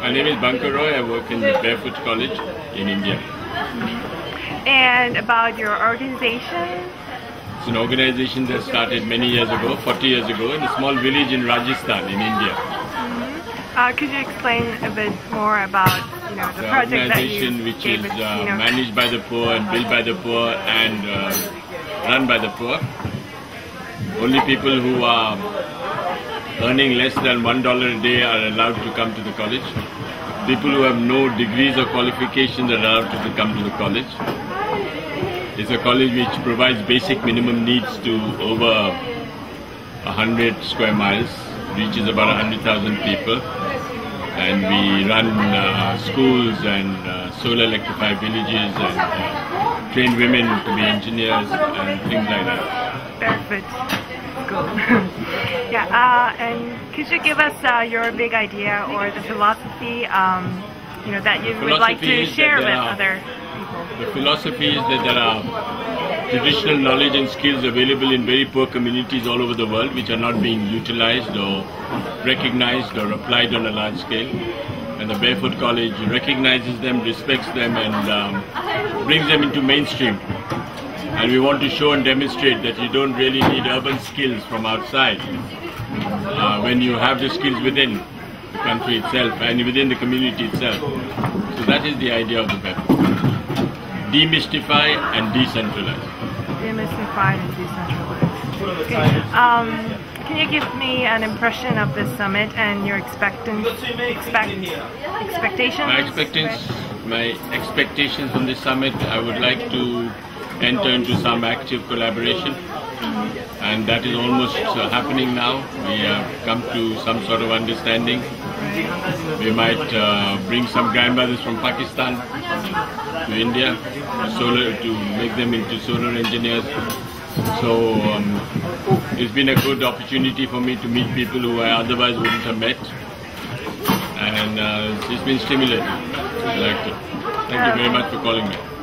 My name is Bunker Roy. I work in the Barefoot College in India. And about your organization? It's an organization that started many years ago, 40 years ago, in a small village in Rajasthan in India. Uh, could you explain a bit more about you know the, The project that you organization which is it, uh, you know, managed by the poor and built by the poor and uh, run by the poor. Only people who are earning less than one dollar a day are allowed to come to the college. People who have no degrees or qualifications are allowed to come to the college. It's a college which provides basic minimum needs to over a hundred square miles, reaches about a hundred thousand people, and we run uh, schools and uh, solar electrified villages and uh, train women to be engineers and things like that. Perfect. School. yeah, uh, and could you give us uh, your big idea or the philosophy, um, you know, that you would like to share with are- other people? The philosophy is that there are traditional knowledge and skills available in very poor communities all over the world which are not being utilized or recognized or applied on a large scale. And the Barefoot College recognizes them, respects them, and um, brings them into mainstream. And we want to show and demonstrate that you don't really need urban skills from outside uh, when you have the skills within the country itself and within the community itself. So that is the idea of the Barefoot demystify and decentralize. Demystify and decentralize. Okay. Um, can you give me an impression of this summit and your expectant, expect, expectations? My expectations, my expectations from this summit, I would like to enter into some active collaboration, and that is almost uh, happening now. We have come to some sort of understanding. We might uh, bring some grandmothers from Pakistan to India, solar to make them into solar engineers. So um, it's been a good opportunity for me to meet people who I otherwise wouldn't have met, and uh, it's been stimulating. I liked it. Thank you very much for calling me.